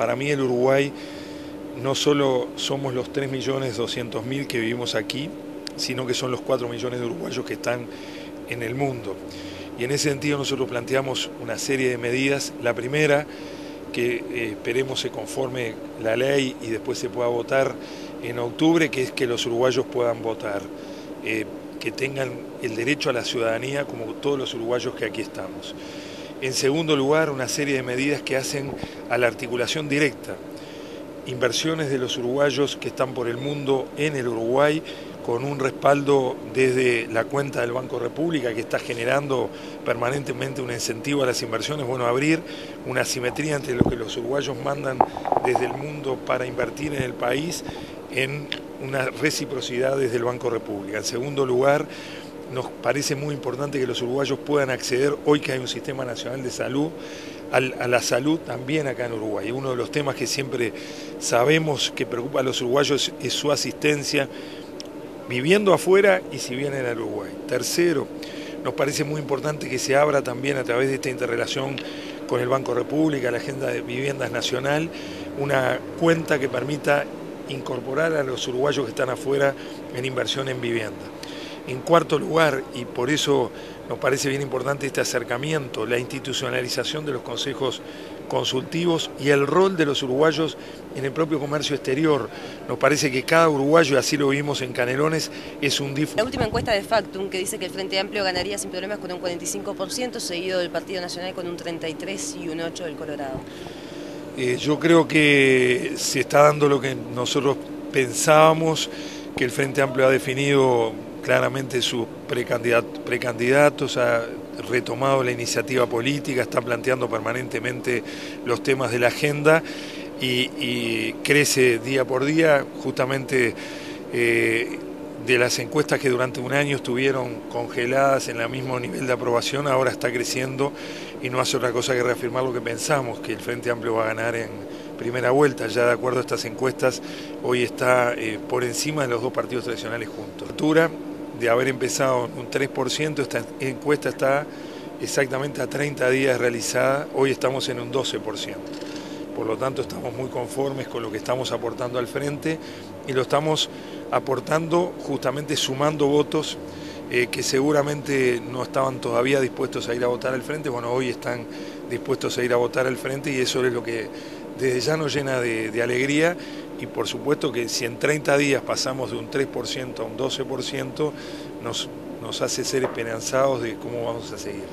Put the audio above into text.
para mí el Uruguay no solo somos los 3.200.000 que vivimos aquí, sino que son los 4 millones de uruguayos que están en el mundo. Y en ese sentido nosotros planteamos una serie de medidas. La primera, que eh, esperemos se conforme la ley y después se pueda votar en octubre, que es que los uruguayos puedan votar, eh, que tengan el derecho a la ciudadanía como todos los uruguayos que aquí estamos. En segundo lugar, una serie de medidas que hacen a la articulación directa inversiones de los uruguayos que están por el mundo en el Uruguay con un respaldo desde la cuenta del Banco República que está generando permanentemente un incentivo a las inversiones, bueno, abrir una simetría entre lo que los uruguayos mandan desde el mundo para invertir en el país en una reciprocidad desde el Banco República. En segundo lugar, nos parece muy importante que los uruguayos puedan acceder, hoy que hay un sistema nacional de salud, a la salud también acá en Uruguay. Uno de los temas que siempre sabemos que preocupa a los uruguayos es su asistencia viviendo afuera y si vienen al Uruguay. Tercero, nos parece muy importante que se abra también a través de esta interrelación con el Banco República, la Agenda de Viviendas Nacional, una cuenta que permita incorporar a los uruguayos que están afuera en inversión en vivienda. En cuarto lugar, y por eso nos parece bien importante este acercamiento, la institucionalización de los consejos consultivos y el rol de los uruguayos en el propio comercio exterior. Nos parece que cada uruguayo, y así lo vimos en Canelones, es un La última encuesta de Factum que dice que el Frente Amplio ganaría sin problemas con un 45%, seguido del Partido Nacional con un 33% y un 8% del Colorado. Eh, yo creo que se está dando lo que nosotros pensábamos, que el Frente Amplio ha definido claramente sus precandidatos, ha retomado la iniciativa política, está planteando permanentemente los temas de la agenda y, crece día por día. Justamente eh, de las encuestas que durante un año estuvieron congeladas en el mismo nivel de aprobación, ahora está creciendo y no hace otra cosa que reafirmar lo que pensamos, que el Frente Amplio va a ganar en primera vuelta, ya de acuerdo a estas encuestas, hoy está eh, por encima de los dos partidos tradicionales juntos de haber empezado un 3%, esta encuesta está exactamente a 30 días realizada, hoy estamos en un 12%. Por lo tanto, estamos muy conformes con lo que estamos aportando al frente y lo estamos aportando justamente sumando votos eh, que seguramente no estaban todavía dispuestos a ir a votar al frente, bueno, hoy están dispuestos a ir a votar al frente y eso es lo que desde ya nos llena de, alegría y por supuesto que si en 30 días pasamos de un 3% a un 12%, nos, nos hace ser esperanzados de cómo vamos a seguir.